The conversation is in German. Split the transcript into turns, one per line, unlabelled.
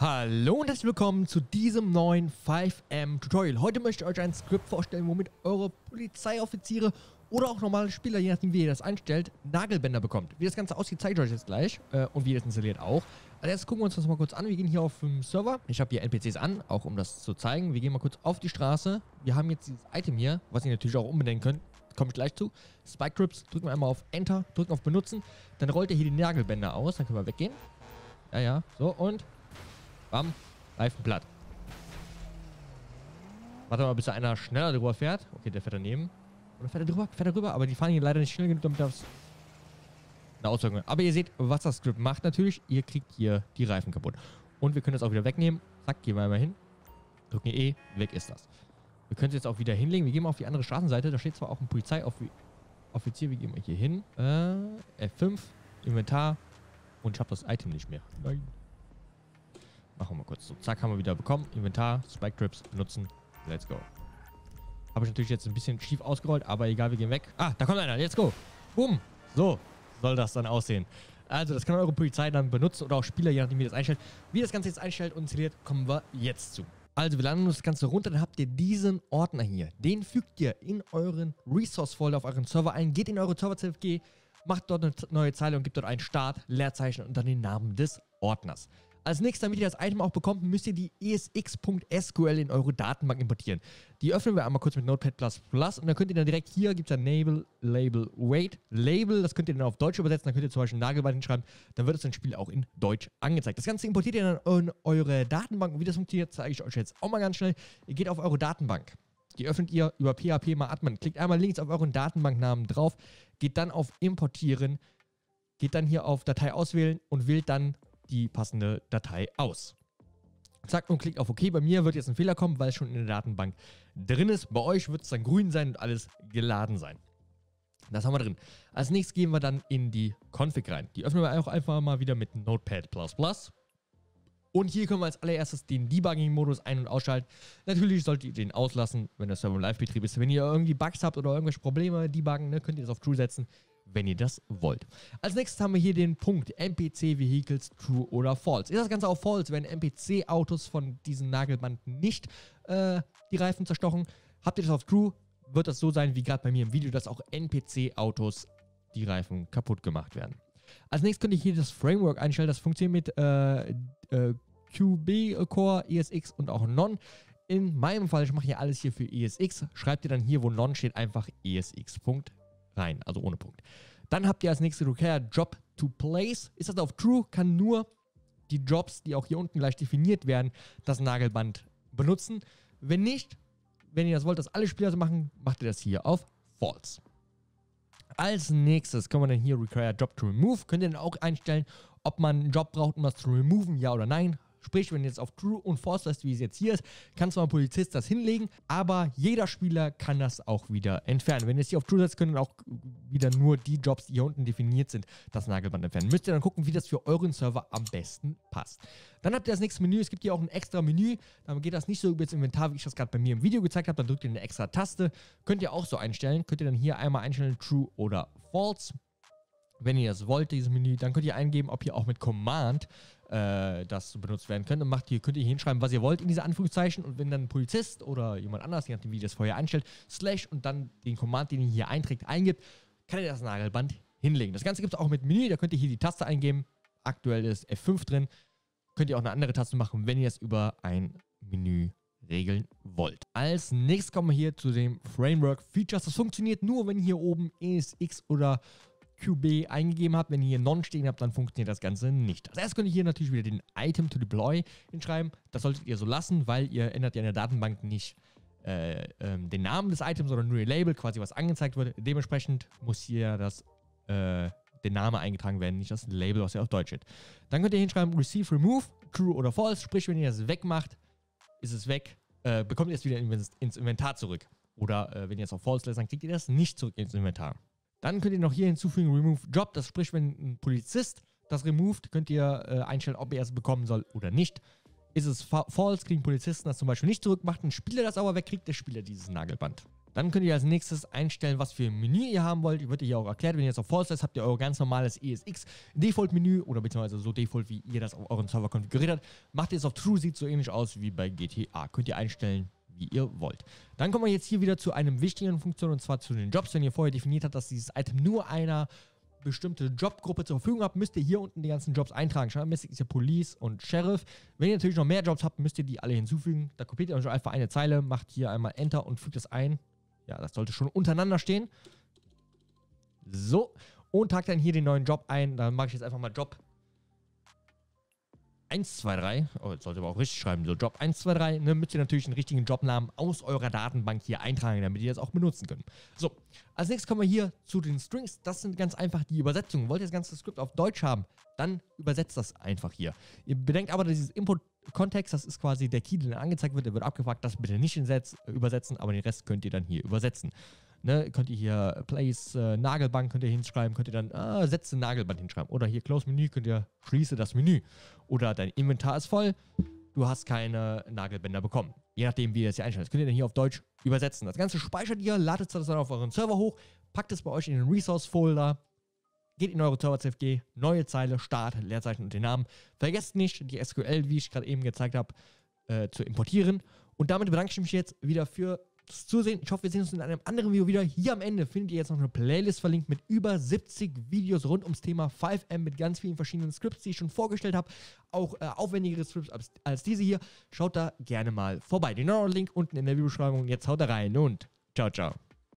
Hallo und herzlich willkommen zu diesem neuen 5M Tutorial. Heute möchte ich euch ein Skript vorstellen, womit eure Polizeioffiziere oder auch normale Spieler, je nachdem wie ihr das einstellt, Nagelbänder bekommt. Wie das Ganze aussieht, zeige ich euch jetzt gleich äh, und wie ihr das installiert auch. Also jetzt gucken wir uns das mal kurz an. Wir gehen hier auf dem Server. Ich habe hier NPCs an, auch um das zu zeigen. Wir gehen mal kurz auf die Straße. Wir haben jetzt dieses Item hier, was ihr natürlich auch umbenennen könnt. Komme ich gleich zu. Spike Trips, drücken wir einmal auf Enter, drücken auf Benutzen. Dann rollt ihr hier die Nagelbänder aus. Dann können wir weggehen. Ja, ja. So, und Bam. Reifen platt. Warte mal, bis da einer schneller drüber fährt. Okay, der fährt daneben. Oder fährt er drüber? Fährt er drüber? Aber die fahren hier leider nicht schnell genug, damit das eine Auswirkung Aber ihr seht, was das Script macht natürlich. Ihr kriegt hier die Reifen kaputt. Und wir können das auch wieder wegnehmen. Zack, gehen wir einmal hin. Drücken E, weg ist das. Wir können es jetzt auch wieder hinlegen. Wir gehen mal auf die andere Straßenseite. Da steht zwar auch ein Polizeioffizier. Wir gehen mal hier hin. Äh, F5, Inventar. Und ich habe das Item nicht mehr. Nein. Machen wir mal kurz so. Zack, haben wir wieder bekommen. Inventar, Spike Trips benutzen. Let's go. Habe ich natürlich jetzt ein bisschen schief ausgerollt, aber egal, wir gehen weg. Ah, da kommt einer. Let's go. Boom. So soll das dann aussehen. Also, das kann eure Polizei dann benutzen oder auch Spieler, je nachdem, wie ihr das einstellt. Wie das Ganze jetzt einstellt und installiert, kommen wir jetzt zu. Also, wir laden das Ganze runter, dann habt ihr diesen Ordner hier. Den fügt ihr in euren Resource-Folder auf euren Server ein, geht in eure Server-CFG, macht dort eine neue Zeile und gibt dort einen Start, Leerzeichen und dann den Namen des Ordners. Als nächstes, damit ihr das Item auch bekommt, müsst ihr die esx.sql in eure Datenbank importieren. Die öffnen wir einmal kurz mit Notepad++ und dann könnt ihr dann direkt hier, gibt es ein Label, Label, Wait, Label, das könnt ihr dann auf Deutsch übersetzen, dann könnt ihr zum Beispiel Nagelband hinschreiben, dann wird es im Spiel auch in Deutsch angezeigt. Das Ganze importiert ihr dann in eure Datenbank und wie das funktioniert, zeige ich euch jetzt auch mal ganz schnell. Ihr geht auf eure Datenbank. Die öffnet ihr über PHP mal Admin. Klickt einmal links auf euren Datenbanknamen drauf, geht dann auf Importieren, geht dann hier auf Datei auswählen und wählt dann die passende Datei aus. Zack und klickt auf OK. Bei mir wird jetzt ein Fehler kommen, weil es schon in der Datenbank drin ist. Bei euch wird es dann grün sein und alles geladen sein. Das haben wir drin. Als nächstes gehen wir dann in die Config rein. Die öffnen wir auch einfach mal wieder mit Notepad++. Und hier können wir als allererstes den Debugging-Modus ein- und ausschalten. Natürlich solltet ihr den auslassen, wenn der Server im Live-Betrieb ist. Wenn ihr irgendwie Bugs habt oder irgendwelche Probleme debuggen, ne, könnt ihr das auf True setzen wenn ihr das wollt. Als nächstes haben wir hier den Punkt NPC Vehicles True oder False. Ist das Ganze auch False, wenn NPC-Autos von diesen Nagelbanden nicht äh, die Reifen zerstochen? Habt ihr das auf True, wird das so sein wie gerade bei mir im Video, dass auch NPC-Autos die Reifen kaputt gemacht werden. Als nächstes könnt ihr hier das Framework einstellen. Das funktioniert mit äh, äh, QB Core, ESX und auch Non. In meinem Fall, ich mache hier alles hier für ESX, schreibt ihr dann hier, wo Non steht, einfach ESX rein, also ohne Punkt. Dann habt ihr als nächstes Require Job to Place. Ist das auf True, kann nur die Jobs, die auch hier unten gleich definiert werden, das Nagelband benutzen. Wenn nicht, wenn ihr das wollt, dass alle Spieler so machen, macht ihr das hier auf False. Als nächstes können wir dann hier Require Job to Remove. Könnt ihr dann auch einstellen, ob man einen Job braucht, um das zu removen, ja oder nein. Sprich, wenn jetzt auf True und False lässt, wie es jetzt hier ist, kann zwar ein Polizist das hinlegen, aber jeder Spieler kann das auch wieder entfernen. Wenn ihr es hier auf True setzt, können auch wieder nur die Jobs, die hier unten definiert sind, das Nagelband entfernen. Müsst ihr dann gucken, wie das für euren Server am besten passt. Dann habt ihr das nächste Menü. Es gibt hier auch ein extra Menü. Dann geht das nicht so über das Inventar, wie ich das gerade bei mir im Video gezeigt habe. Dann drückt ihr eine extra Taste. Könnt ihr auch so einstellen. Könnt ihr dann hier einmal einstellen, True oder False. Wenn ihr das wollt, dieses Menü, dann könnt ihr eingeben, ob ihr auch mit Command äh, das benutzt werden könnte. Und macht hier, könnt ihr hier hinschreiben, was ihr wollt in diese Anführungszeichen. Und wenn dann ein Polizist oder jemand anders, je nachdem, wie ihr das vorher einstellt, Slash und dann den Command, den ihr hier einträgt, eingibt, kann ihr das Nagelband hinlegen. Das Ganze gibt es auch mit Menü. Da könnt ihr hier die Taste eingeben. Aktuell ist F5 drin. Könnt ihr auch eine andere Taste machen, wenn ihr es über ein Menü regeln wollt. Als nächstes kommen wir hier zu dem Framework Features. Das funktioniert nur, wenn hier oben ESX oder QB eingegeben habt, wenn ihr hier Non stehen habt, dann funktioniert das Ganze nicht. Als erstes könnt ihr hier natürlich wieder den Item to Deploy hinschreiben. Das solltet ihr so lassen, weil ihr ändert ja in der Datenbank nicht äh, ähm, den Namen des Items, sondern nur ihr Label, quasi was angezeigt wird. Dementsprechend muss hier das, äh, der Name eingetragen werden, nicht das Label, was ihr auf Deutsch steht. Dann könnt ihr hinschreiben Receive, Remove, True oder False. Sprich, wenn ihr das wegmacht, ist es weg, äh, bekommt ihr es wieder ins Inventar zurück. Oder äh, wenn ihr es auf False lässt, dann kriegt ihr das nicht zurück ins Inventar. Dann könnt ihr noch hier hinzufügen Remove Job. Das spricht, wenn ein Polizist das removed, könnt ihr äh, einstellen, ob er es bekommen soll oder nicht. Ist es false, kriegen Polizisten das zum Beispiel nicht zurück, macht ein Spieler das aber weg, kriegt der Spieler dieses Nagelband. Dann könnt ihr als nächstes einstellen, was für ein Menü ihr haben wollt. Wird hier auch erklärt. Wenn ihr jetzt auf False ist, habt ihr euer ganz normales ESX Default Menü oder beziehungsweise so Default, wie ihr das auf euren Server konfiguriert habt. Macht ihr es auf True, sieht so ähnlich aus wie bei GTA. Könnt ihr einstellen, wie ihr wollt. Dann kommen wir jetzt hier wieder zu einem wichtigen Funktion und zwar zu den Jobs. Wenn ihr vorher definiert habt, dass dieses Item nur einer bestimmte Jobgruppe zur Verfügung habt, müsst ihr hier unten die ganzen Jobs eintragen. Standardmäßig ist ja Police und Sheriff. Wenn ihr natürlich noch mehr Jobs habt, müsst ihr die alle hinzufügen. Da kopiert ihr euch einfach eine Zeile, macht hier einmal Enter und fügt es ein. Ja, das sollte schon untereinander stehen. So. Und tragt dann hier den neuen Job ein. Dann mache ich jetzt einfach mal Job 123. Oh, jetzt sollte aber auch richtig schreiben. So, Job 123. Ne, müsst ihr natürlich einen richtigen Jobnamen aus eurer Datenbank hier eintragen, damit ihr das auch benutzen könnt. So, als nächstes kommen wir hier zu den Strings. Das sind ganz einfach die Übersetzungen. Wollt ihr das ganze Skript auf Deutsch haben, dann übersetzt das einfach hier. Ihr bedenkt aber, dass dieses Input-Kontext, das ist quasi der Key, der angezeigt wird, der wird abgefragt, das bitte nicht übersetzen, aber den Rest könnt ihr dann hier übersetzen. Ne, könnt ihr hier Place äh, Nagelbank könnt ihr hinschreiben, könnt ihr dann äh, Setze Nagelband hinschreiben. Oder hier Close Menü könnt ihr schließe das Menü. Oder dein Inventar ist voll, du hast keine Nagelbänder bekommen. Je nachdem, wie ihr das hier einstellt. Das könnt ihr dann hier auf Deutsch übersetzen. Das Ganze speichert ihr, ladet das dann auf euren Server hoch, packt es bei euch in den Resource-Folder, geht in eure Server-CFG, neue Zeile, Start, Leerzeichen und den Namen. Vergesst nicht, die SQL, wie ich gerade eben gezeigt habe, äh, zu importieren. Und damit bedanke ich mich jetzt wieder für Zusehen. Ich hoffe, wir sehen uns in einem anderen Video wieder. Hier am Ende findet ihr jetzt noch eine Playlist verlinkt mit über 70 Videos rund ums Thema 5M mit ganz vielen verschiedenen Scripts, die ich schon vorgestellt habe. Auch äh, aufwendigere Scripts als, als, diese hier. Schaut da gerne mal vorbei. Den Link unten in der Videobeschreibung. Jetzt haut da rein und ciao, ciao.